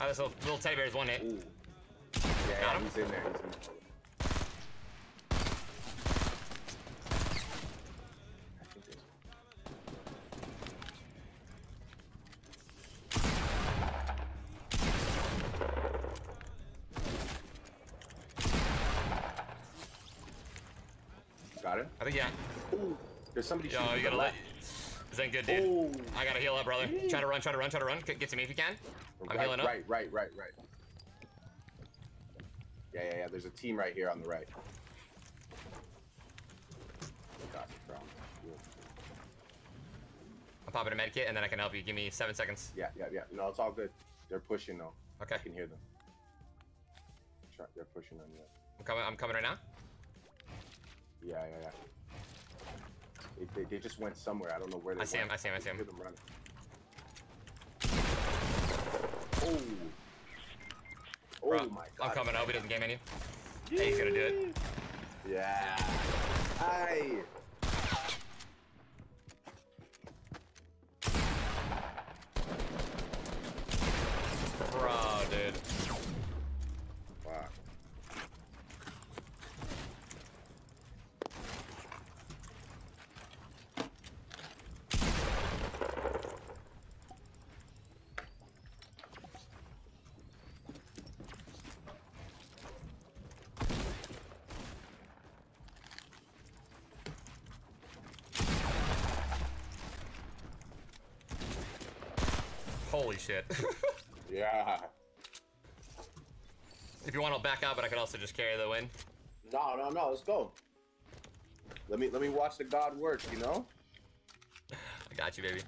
Oh, this little, little teddy bear's one hit. Ooh. Yeah, Got him? he's in there. He's in there. I think there's- Got it. I think yeah. Ooh, there's somebody Yo, shooting you gotta let. This ain't good, dude. Ooh. I gotta heal up, brother. Try to run, try to run, try to run. Get get to me if you can. I'm right, healing up. Right, right, right, right. Yeah, yeah, yeah. There's a team right here on the right. Got you, bro. I'm popping a med kit and then I can help you. Give me seven seconds. yeah, yeah. yeah. No, it's all good. They're pushing though. Okay. I can hear them. They're pushing on you. I'm coming. I'm coming right now. Yeah, yeah, yeah. They, they, they just went somewhere. I don't know where they I see went. him, I see him, I see him. hear them running. Oh. Oh Bro, my god. I'm coming. I hope he doesn't game any. Hey, he's gonna do it. Yeah. Hi. Bro, dude. Wow. Holy shit. Yeah. if you want, I'll back out, but I could also just carry the win. No, no, no. Let's go. Let me let me watch the God work. You know. I got you, baby.